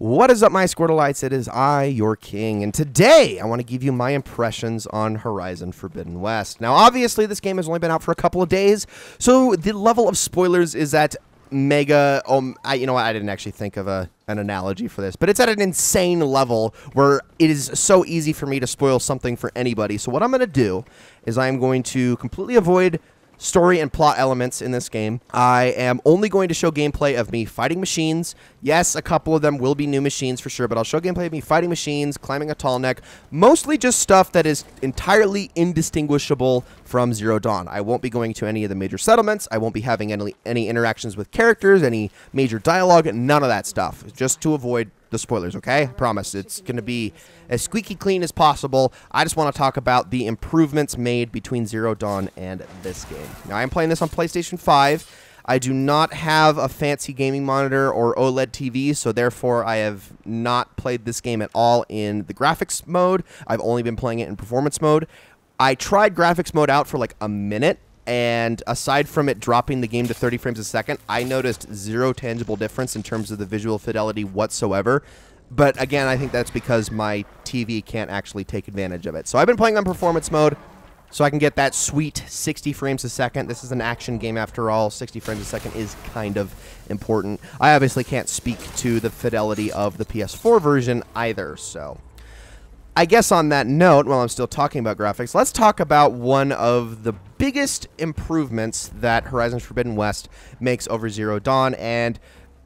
What is up, my Squirtleites? It is I, your king, and today I want to give you my impressions on Horizon Forbidden West. Now, obviously, this game has only been out for a couple of days, so the level of spoilers is at mega. Um, I, you know what? I didn't actually think of a an analogy for this, but it's at an insane level where it is so easy for me to spoil something for anybody. So what I'm going to do is I am going to completely avoid story and plot elements in this game. I am only going to show gameplay of me fighting machines. Yes, a couple of them will be new machines for sure, but I'll show gameplay of me fighting machines, climbing a tall neck, mostly just stuff that is entirely indistinguishable from Zero Dawn. I won't be going to any of the major settlements. I won't be having any, any interactions with characters, any major dialogue, none of that stuff, just to avoid the spoilers, okay? I promise. It's going to be as squeaky clean as possible. I just want to talk about the improvements made between Zero Dawn and this game. Now, I am playing this on PlayStation 5. I do not have a fancy gaming monitor or OLED TV, so therefore I have not played this game at all in the graphics mode. I've only been playing it in performance mode. I tried graphics mode out for like a minute and aside from it dropping the game to 30 frames a second, I noticed zero tangible difference in terms of the visual fidelity whatsoever. But again, I think that's because my TV can't actually take advantage of it. So I've been playing on performance mode so I can get that sweet 60 frames a second. This is an action game after all. 60 frames a second is kind of important. I obviously can't speak to the fidelity of the PS4 version either, so I guess on that note, while I'm still talking about graphics, let's talk about one of the biggest improvements that Horizon Forbidden West makes over Zero Dawn, and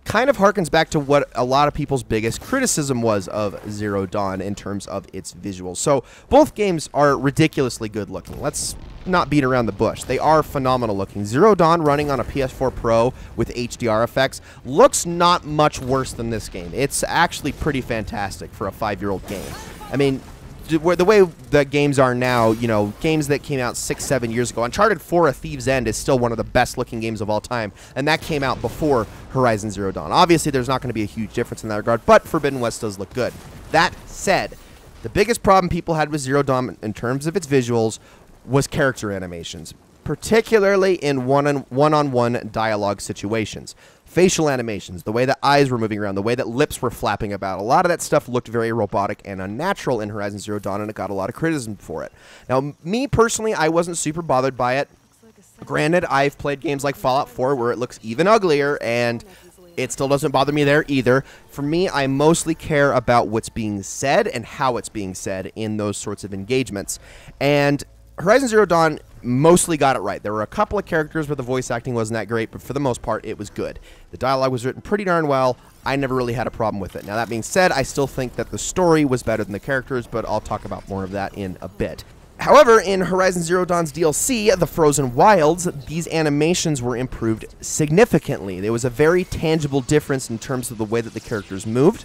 kind of harkens back to what a lot of people's biggest criticism was of Zero Dawn in terms of its visuals. So both games are ridiculously good looking. Let's not beat around the bush. They are phenomenal looking. Zero Dawn running on a PS4 Pro with HDR effects looks not much worse than this game. It's actually pretty fantastic for a five-year-old game. I mean, the way the games are now, you know, games that came out six, seven years ago, Uncharted 4: A Thief's End is still one of the best looking games of all time, and that came out before Horizon Zero Dawn. Obviously, there's not going to be a huge difference in that regard, but Forbidden West does look good. That said, the biggest problem people had with Zero Dawn in terms of its visuals was character animations, particularly in one-on-one dialogue situations facial animations, the way that eyes were moving around, the way that lips were flapping about. A lot of that stuff looked very robotic and unnatural in Horizon Zero Dawn, and it got a lot of criticism for it. Now, me personally, I wasn't super bothered by it. Granted, I've played games like Fallout 4 where it looks even uglier, and it still doesn't bother me there either. For me, I mostly care about what's being said and how it's being said in those sorts of engagements. And Horizon Zero Dawn mostly got it right. There were a couple of characters where the voice acting wasn't that great, but for the most part, it was good. The dialogue was written pretty darn well. I never really had a problem with it. Now, that being said, I still think that the story was better than the characters, but I'll talk about more of that in a bit. However, in Horizon Zero Dawn's DLC, The Frozen Wilds, these animations were improved significantly. There was a very tangible difference in terms of the way that the characters moved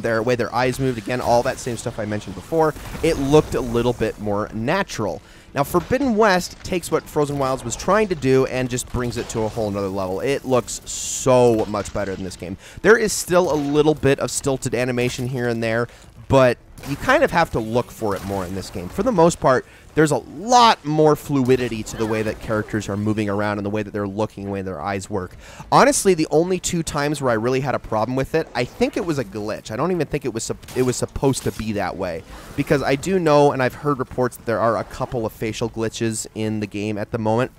their way their eyes moved again all that same stuff i mentioned before it looked a little bit more natural now, Forbidden West takes what Frozen Wilds was trying to do and just brings it to a whole nother level. It looks so much better than this game. There is still a little bit of stilted animation here and there, but you kind of have to look for it more in this game. For the most part, there's a lot more fluidity to the way that characters are moving around and the way that they're looking, the way their eyes work. Honestly, the only two times where I really had a problem with it, I think it was a glitch. I don't even think it was it was supposed to be that way because I do know and I've heard reports that there are a couple of facial glitches in the game at the moment.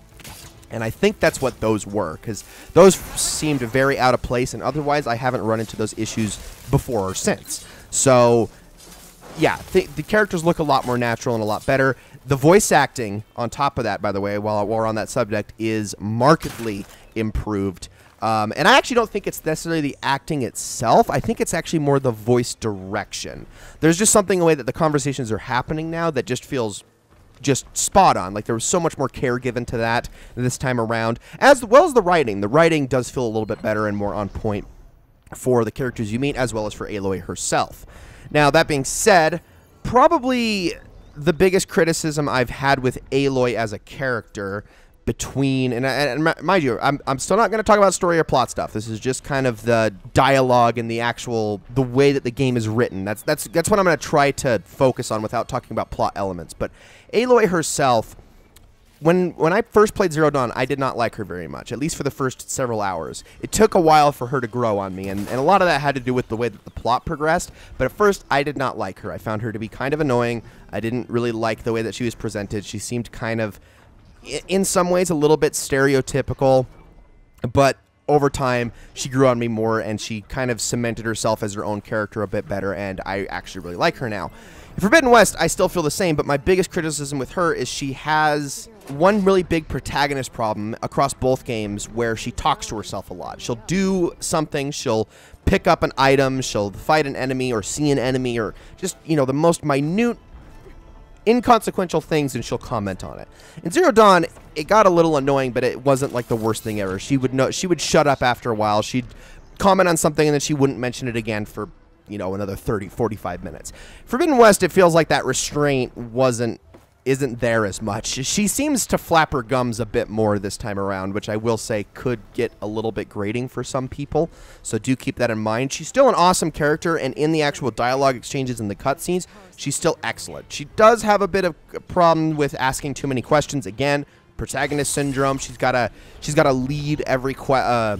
And I think that's what those were, because those seemed very out of place, and otherwise I haven't run into those issues before or since. So, yeah, th the characters look a lot more natural and a lot better. The voice acting, on top of that, by the way, while, we're on that subject, is markedly improved. Um, and I actually don't think it's necessarily the acting itself. I think it's actually more the voice direction. There's just something the way that the conversations are happening now that just feels just spot on. Like there was so much more care given to that this time around, as well as the writing. The writing does feel a little bit better and more on point for the characters you meet, as well as for Aloy herself. Now, that being said, probably the biggest criticism I've had with Aloy as a character between and, and, mind you I'm, I'm still not going to talk about story or plot stuff. This is just kind of the dialogue and the actual the way that the game is written. That's that's that's what i'm going to try to focus on without talking about plot elements. But aloy herself when when I first played Zero Dawn, I did not like her very much, at least for the first several hours. It took a while for her to grow on me, and, and a lot of that had to do with the way that the plot progressed. But at first, I did not like her. I found her to be kind of annoying. I didn't really like the way that she was presented. She seemed kind of, in some ways, a little bit stereotypical. But over time, she grew on me more, and she kind of cemented herself as her own character a bit better, and I actually really like her now. Forbidden West, I still feel the same, but my biggest criticism with her is she has one really big protagonist problem across both games where she talks to herself a lot. She'll do something, she'll pick up an item, she'll fight an enemy or see an enemy or just, you know, the most minute inconsequential things and she'll comment on it. In Zero Dawn, it got a little annoying, but it wasn't like the worst thing ever. She would know she would shut up after a while. She'd comment on something and then she wouldn't mention it again for, you know, another 30, 45 minutes. Forbidden West, it feels like that restraint wasn't isn't there as much. She seems to flap her gums a bit more this time around, which I will say could get a little bit grating for some people. So do keep that in mind. She's still an awesome character, and in the actual dialogue exchanges and the cutscenes, she's still excellent. She does have a bit of a problem with asking too many questions. Again, protagonist syndrome. She's got to she's got to lead every uh,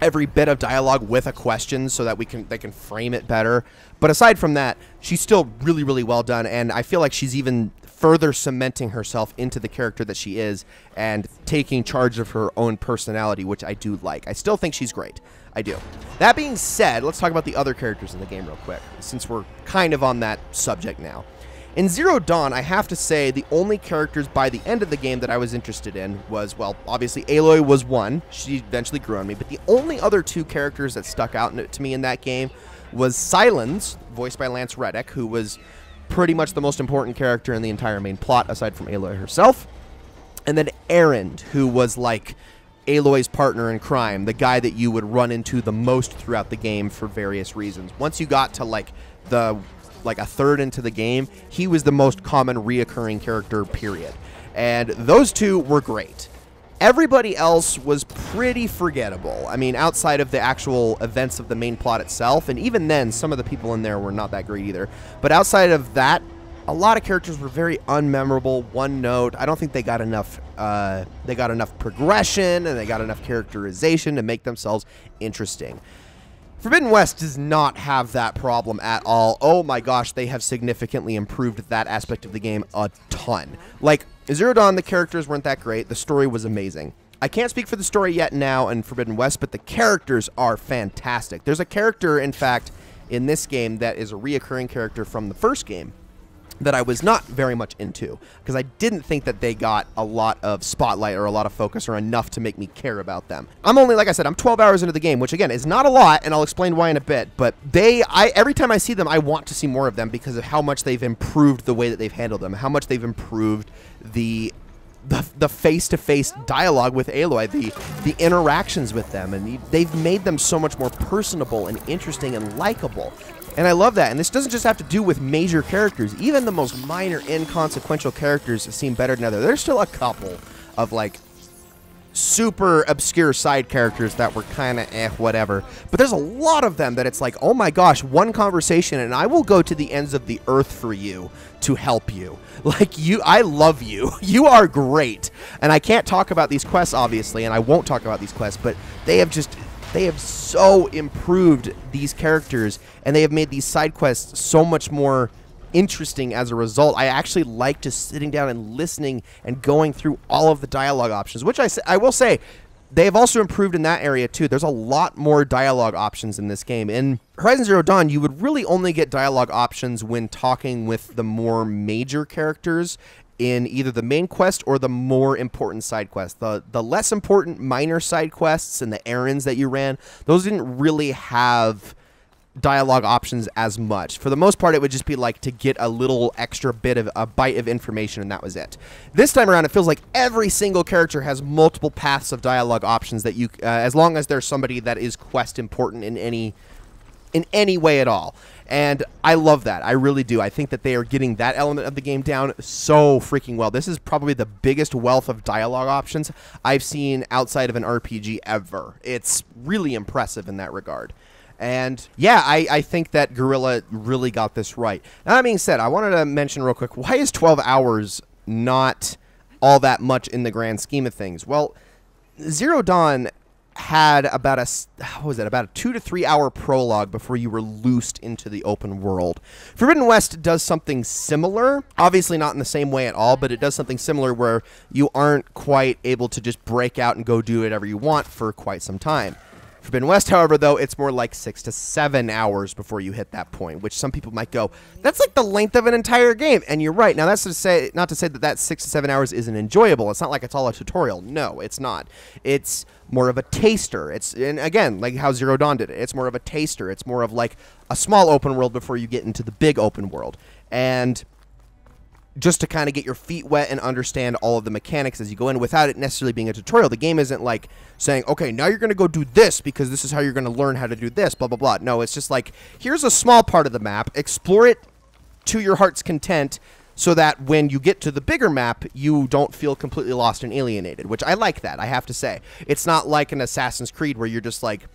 every bit of dialogue with a question so that we can they can frame it better. But aside from that, she's still really really well done, and I feel like she's even further cementing herself into the character that she is and taking charge of her own personality, which I do like. I still think she's great. I do. That being said, let's talk about the other characters in the game real quick, since we're kind of on that subject now. In Zero Dawn, I have to say the only characters by the end of the game that I was interested in was, well, obviously Aloy was one. She eventually grew on me. But the only other two characters that stuck out to me in that game was Sylens, voiced by Lance Reddick, who was pretty much the most important character in the entire main plot, aside from Aloy herself. And then Erend, who was like Aloy's partner in crime, the guy that you would run into the most throughout the game for various reasons. Once you got to like the like a third into the game, he was the most common reoccurring character, period. And those two were great. Everybody else was pretty forgettable. I mean, outside of the actual events of the main plot itself, and even then, some of the people in there were not that great either. But outside of that, a lot of characters were very unmemorable, one note. I don't think they got enough. Uh, they got enough progression and they got enough characterization to make themselves interesting. Forbidden West does not have that problem at all. Oh my gosh, they have significantly improved that aspect of the game a ton. Like, Zero Dawn, the characters weren't that great. The story was amazing. I can't speak for the story yet now in Forbidden West, but the characters are fantastic. There's a character, in fact, in this game that is a reoccurring character from the first game that I was not very much into because I didn't think that they got a lot of spotlight or a lot of focus or enough to make me care about them. I'm only like I said, I'm 12 hours into the game, which again is not a lot, and I'll explain why in a bit. But they, I every time I see them, I want to see more of them because of how much they've improved the way that they've handled them, how much they've improved the the, the face-to-face dialogue with Aloy, the the interactions with them, and they've made them so much more personable and interesting and likable. And I love that. And this doesn't just have to do with major characters. Even the most minor, inconsequential characters seem better than other. There's still a couple of like super obscure side characters that were kind of eh, whatever. But there's a lot of them that it's like, oh my gosh, one conversation and I will go to the ends of the earth for you to help you. Like you, I love you. You are great. And I can't talk about these quests, obviously, and I won't talk about these quests, but they have just they have so improved these characters and they have made these side quests so much more interesting as a result. I actually like just sitting down and listening and going through all of the dialogue options, which I, I will say they have also improved in that area too. There's a lot more dialogue options in this game. In Horizon Zero Dawn, you would really only get dialogue options when talking with the more major characters in either the main quest or the more important side quests. The the less important minor side quests and the errands that you ran, those didn't really have dialogue options as much. For the most part, it would just be like to get a little extra bit of a bite of information, and that was it. This time around, it feels like every single character has multiple paths of dialogue options that you, uh, as long as there's somebody that is quest important in any in any way at all. And I love that. I really do. I think that they are getting that element of the game down so freaking well. This is probably the biggest wealth of dialogue options I've seen outside of an RPG ever. It's really impressive in that regard. And yeah, I, I think that Guerrilla really got this right. Now, that being said, I wanted to mention real quick why is 12 hours not all that much in the grand scheme of things. Well, Zero Dawn had about a what was it about a two to three hour prologue before you were loosed into the open world. Forbidden West does something similar, obviously not in the same way at all, but it does something similar where you aren't quite able to just break out and go do whatever you want for quite some time. Forbidden West, however, though, it's more like six to seven hours before you hit that point, which some people might go, that's like the length of an entire game. And you're right. Now, that's to say, not to say that that six to seven hours isn't enjoyable. It's not like it's all a tutorial. No, it's not. It's more of a taster. It's and again, like how Zero Dawn did it. It's more of a taster. It's more of like a small open world before you get into the big open world. And just to kind of get your feet wet and understand all of the mechanics as you go in without it necessarily being a tutorial. The game isn't like saying, okay, now you're going to go do this because this is how you're going to learn how to do this, blah, blah, blah. No, it's just like, here's a small part of the map. Explore it to your heart's content so that when you get to the bigger map, you don't feel completely lost and alienated, which I like that, I have to say. It's not like an Assassin's Creed where you're just like,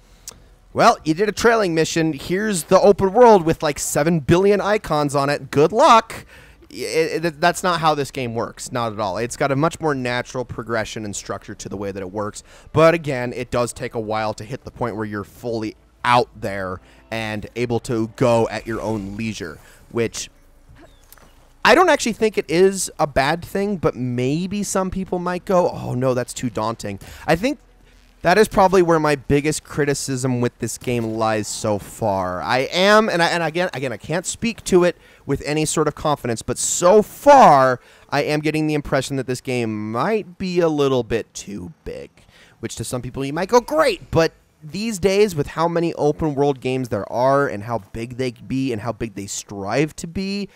well, you did a trailing mission. Here's the open world with like 7 billion icons on it. Good luck it, it, that's not how this game works. Not at all. It's got a much more natural progression and structure to the way that it works. But again, it does take a while to hit the point where you're fully out there and able to go at your own leisure, which I don't actually think it is a bad thing, but maybe some people might go, oh no, that's too daunting. I think that is probably where my biggest criticism with this game lies so far. I am, and, I, and again, again, I can't speak to it with any sort of confidence, but so far, I am getting the impression that this game might be a little bit too big. Which to some people you might go, great, but these days with how many open world games there are and how big they be and how big they strive to be,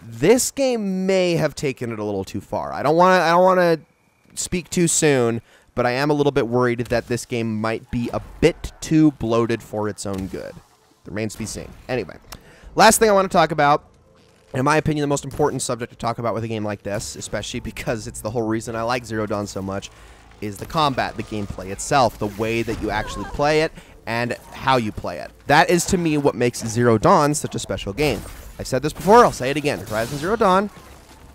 this game may have taken it a little too far. I don't want to. I don't want to speak too soon but I am a little bit worried that this game might be a bit too bloated for its own good. It remains to be seen. Anyway, last thing I want to talk about, in my opinion, the most important subject to talk about with a game like this, especially because it's the whole reason I like Zero Dawn so much, is the combat, the gameplay itself, the way that you actually play it, and how you play it. That is, to me, what makes Zero Dawn such a special game. I've said this before, I'll say it again. Horizon Zero Dawn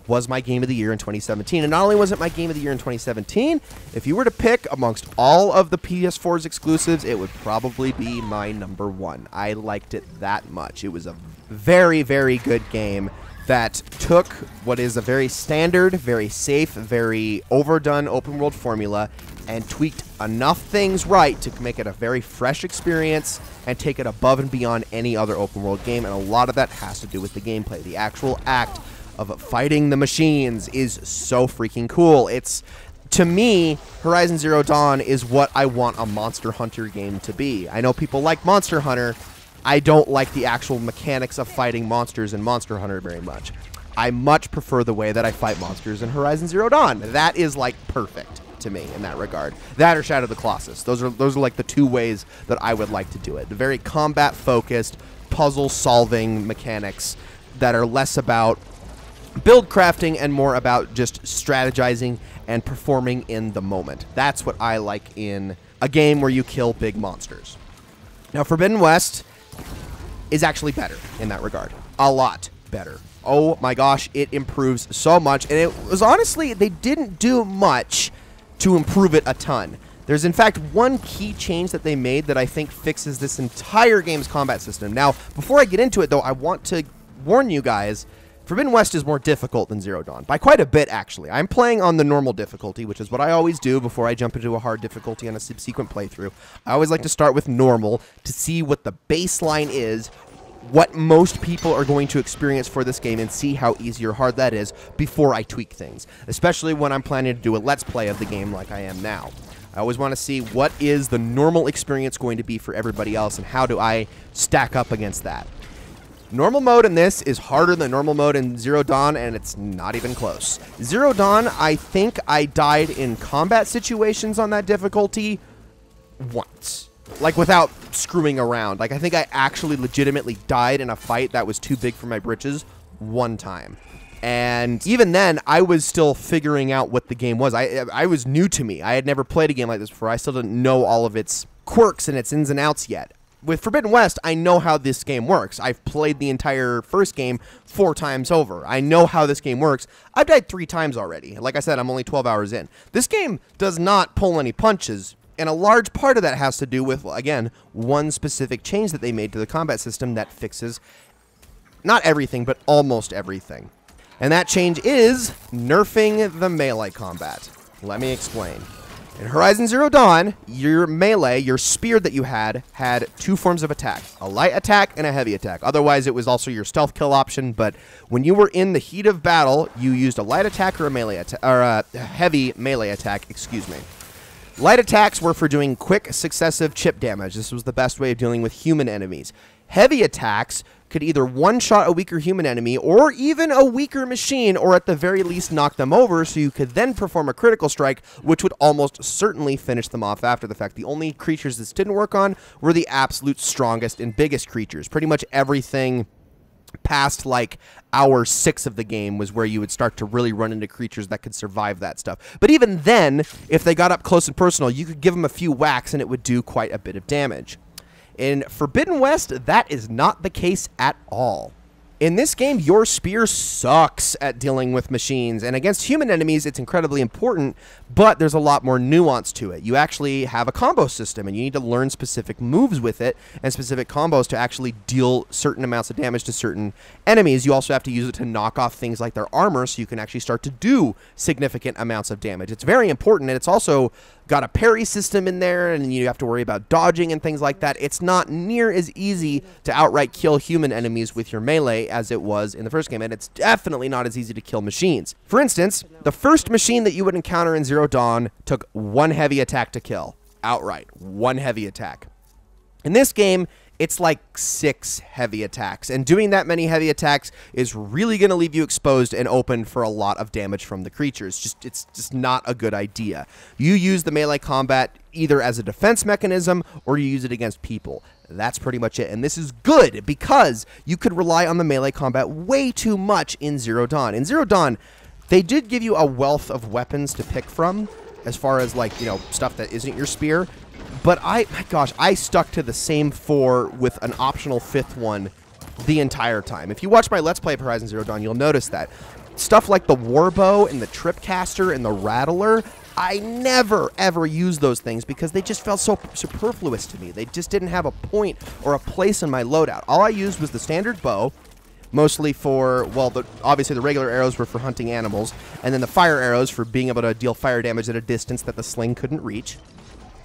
was my game of the year in 2017. And not only was it my game of the year in 2017, if you were to pick amongst all of the PS4's exclusives, it would probably be my number one. I liked it that much. It was a very, very good game that took what is a very standard, very safe, very overdone open world formula and tweaked enough things right to make it a very fresh experience and take it above and beyond any other open world game. And a lot of that has to do with the gameplay. The actual act of fighting the machines is so freaking cool. It's to me, Horizon Zero Dawn is what I want a Monster Hunter game to be. I know people like Monster Hunter. I don't like the actual mechanics of fighting monsters in Monster Hunter very much. I much prefer the way that I fight monsters in Horizon Zero Dawn. That is like perfect to me in that regard. That or Shadow of the Colossus. Those are those are like the two ways that I would like to do it. The very combat focused, puzzle solving mechanics that are less about build crafting and more about just strategizing and performing in the moment. That's what I like in a game where you kill big monsters. Now, Forbidden West is actually better in that regard. A lot better. Oh my gosh, it improves so much. And it was honestly, they didn't do much to improve it a ton. There's in fact one key change that they made that I think fixes this entire game's combat system. Now, before I get into it though, I want to warn you guys Forbidden West is more difficult than Zero Dawn, by quite a bit, actually. I'm playing on the normal difficulty, which is what I always do before I jump into a hard difficulty on a subsequent playthrough. I always like to start with normal to see what the baseline is, what most people are going to experience for this game, and see how easy or hard that is before I tweak things, especially when I'm planning to do a Let's Play of the game like I am now. I always want to see what is the normal experience going to be for everybody else, and how do I stack up against that. Normal mode in this is harder than normal mode in Zero Dawn, and it's not even close. Zero Dawn, I think I died in combat situations on that difficulty once. Like, without screwing around. Like, I think I actually legitimately died in a fight that was too big for my britches one time. And even then, I was still figuring out what the game was. I, I was new to me. I had never played a game like this before. I still didn't know all of its quirks and its ins and outs yet. With Forbidden West, I know how this game works. I've played the entire first game four times over. I know how this game works. I've died three times already. Like I said, I'm only 12 hours in. This game does not pull any punches, and a large part of that has to do with, again, one specific change that they made to the combat system that fixes not everything, but almost everything. And that change is nerfing the melee combat. Let me explain. In Horizon Zero Dawn, your melee, your spear that you had, had two forms of attack. A light attack and a heavy attack. Otherwise, it was also your stealth kill option, but when you were in the heat of battle, you used a light attack or a melee attack, or a heavy melee attack, excuse me. Light attacks were for doing quick, successive chip damage. This was the best way of dealing with human enemies. Heavy attacks could either one-shot a weaker human enemy or even a weaker machine or at the very least knock them over so you could then perform a critical strike which would almost certainly finish them off after the fact. The only creatures this didn't work on were the absolute strongest and biggest creatures. Pretty much everything past like hour six of the game was where you would start to really run into creatures that could survive that stuff. But even then, if they got up close and personal, you could give them a few whacks and it would do quite a bit of damage. In Forbidden West, that is not the case at all. In this game, your spear sucks at dealing with machines, and against human enemies, it's incredibly important, but there's a lot more nuance to it. You actually have a combo system, and you need to learn specific moves with it and specific combos to actually deal certain amounts of damage to certain enemies. You also have to use it to knock off things like their armor so you can actually start to do significant amounts of damage. It's very important, and it's also got a parry system in there and you have to worry about dodging and things like that. It's not near as easy to outright kill human enemies with your melee as it was in the first game, and it's definitely not as easy to kill machines. For instance, the first machine that you would encounter in Zero Dawn took one heavy attack to kill. Outright. One heavy attack. In this game, it's like six heavy attacks. And doing that many heavy attacks is really going to leave you exposed and open for a lot of damage from the creatures. Just It's just not a good idea. You use the melee combat either as a defense mechanism or you use it against people. That's pretty much it. And this is good because you could rely on the melee combat way too much in Zero Dawn. In Zero Dawn, they did give you a wealth of weapons to pick from as far as like, you know, stuff that isn't your spear. But I, my gosh, I stuck to the same four with an optional fifth one the entire time. If you watch my Let's Play of Horizon Zero Dawn, you'll notice that. Stuff like the Warbow and the Tripcaster and the Rattler, I never, ever used those things because they just felt so superfluous to me. They just didn't have a point or a place in my loadout. All I used was the standard bow, mostly for, well, the, obviously the regular arrows were for hunting animals, and then the fire arrows for being able to deal fire damage at a distance that the sling couldn't reach.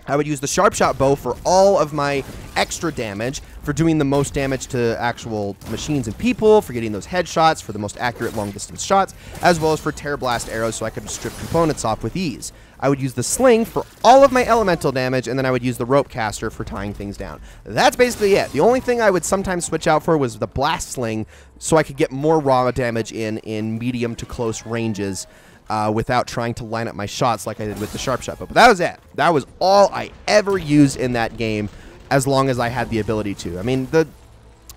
I would use the Sharp Shot Bow for all of my extra damage, for doing the most damage to actual machines and people, for getting those headshots, for the most accurate long-distance shots, as well as for Tear Blast arrows so I could strip components off with ease. I would use the Sling for all of my elemental damage, and then I would use the Rope Caster for tying things down. That's basically it. The only thing I would sometimes switch out for was the Blast Sling, so I could get more raw damage in in medium to close ranges uh, without trying to line up my shots like I did with the sharp shot. But that was it. That was all I ever used in that game as long as I had the ability to. I mean, the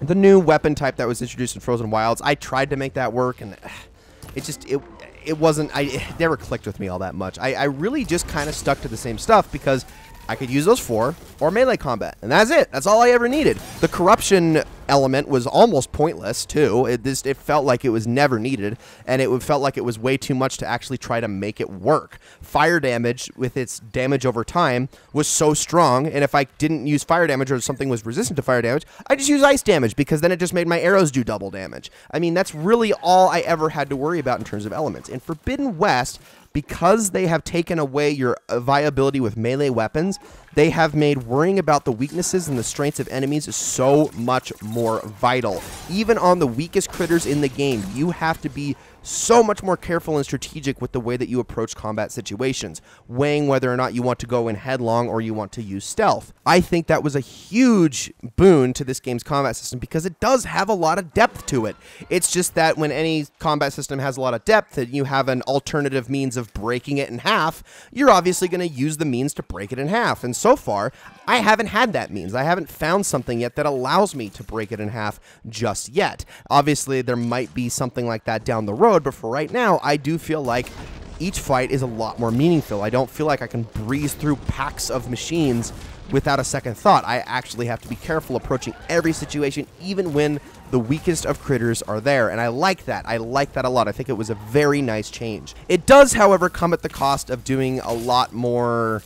the new weapon type that was introduced in Frozen Wilds, I tried to make that work, and it just it it wasn't. I it never clicked with me all that much. I, I really just kind of stuck to the same stuff because I could use those four or melee combat. And that's it. That's all I ever needed. The corruption element was almost pointless, too. It, this, it felt like it was never needed, and it felt like it was way too much to actually try to make it work. Fire damage, with its damage over time, was so strong, and if I didn't use fire damage or something was resistant to fire damage, I just use ice damage, because then it just made my arrows do double damage. I mean, that's really all I ever had to worry about in terms of elements. In Forbidden West, because they have taken away your uh, viability with melee weapons, they have made worrying about the weaknesses and the strengths of enemies so much more vital. Even on the weakest critters in the game, you have to be so much more careful and strategic with the way that you approach combat situations, weighing whether or not you want to go in headlong or you want to use stealth. I think that was a huge boon to this game's combat system because it does have a lot of depth to it. It's just that when any combat system has a lot of depth and you have an alternative means of breaking it in half, you're obviously going to use the means to break it in half. And so far, I haven't had that means. I haven't found something yet that allows me to break it in half just yet. Obviously, there might be something like that down the road but for right now, I do feel like each fight is a lot more meaningful. I don't feel like I can breeze through packs of machines without a second thought. I actually have to be careful approaching every situation, even when the weakest of critters are there. And I like that. I like that a lot. I think it was a very nice change. It does, however, come at the cost of doing a lot more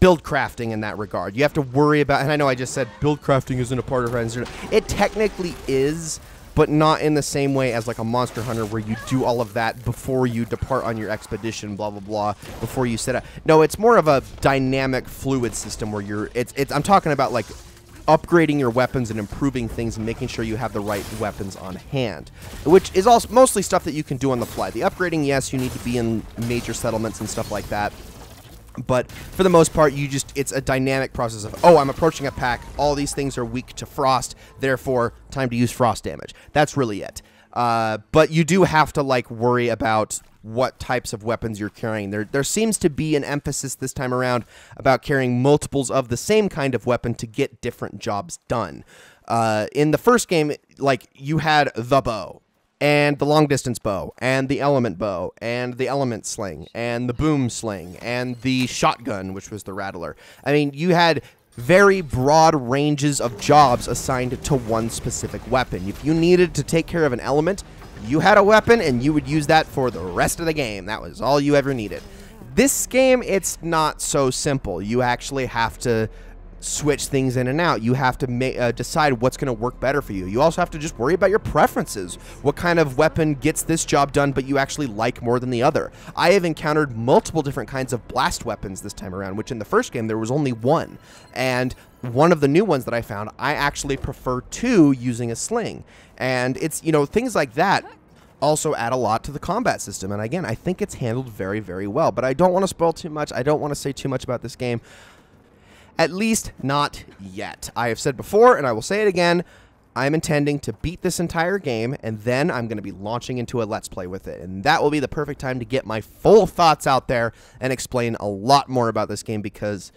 build crafting in that regard. You have to worry about, and I know I just said build crafting isn't a part of Horizon Zero. It technically is, but not in the same way as like a Monster Hunter where you do all of that before you depart on your expedition, blah blah blah, before you set up. No, it's more of a dynamic, fluid system where you're. It's it's. I'm talking about like upgrading your weapons and improving things and making sure you have the right weapons on hand, which is also mostly stuff that you can do on the fly. The upgrading, yes, you need to be in major settlements and stuff like that. But for the most part, you just it's a dynamic process of oh, I'm approaching a pack. All these things are weak to frost, therefore time to use frost damage. That's really it. Uh, but you do have to like worry about what types of weapons you're carrying. There, there seems to be an emphasis this time around about carrying multiples of the same kind of weapon to get different jobs done. Uh, in the first game, like you had the bow, and the long distance bow, and the element bow, and the element sling, and the boom sling, and the shotgun, which was the rattler. I mean, you had very broad ranges of jobs assigned to one specific weapon. If you needed to take care of an element, you had a weapon and you would use that for the rest of the game. That was all you ever needed. This game, it's not so simple. You actually have to switch things in and out. You have to uh, decide what's going to work better for you. You also have to just worry about your preferences. What kind of weapon gets this job done, but you actually like more than the other? I have encountered multiple different kinds of blast weapons this time around, which in the first game there was only one. And one of the new ones that I found, I actually prefer to using a sling. And it's, you know, things like that also add a lot to the combat system. And again, I think it's handled very, very well. But I don't want to spoil too much. I don't want to say too much about this game. At least not yet. I have said before, and I will say it again, I'm intending to beat this entire game, and then I'm going to be launching into a Let's Play with it. And that will be the perfect time to get my full thoughts out there and explain a lot more about this game because,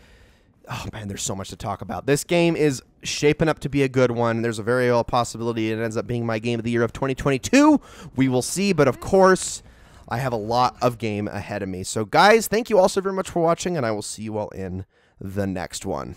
oh man, there's so much to talk about. This game is shaping up to be a good one. There's a very real possibility it ends up being my game of the year of 2022. We will see, but of course, I have a lot of game ahead of me. So, guys, thank you all so very much for watching, and I will see you all in the next one.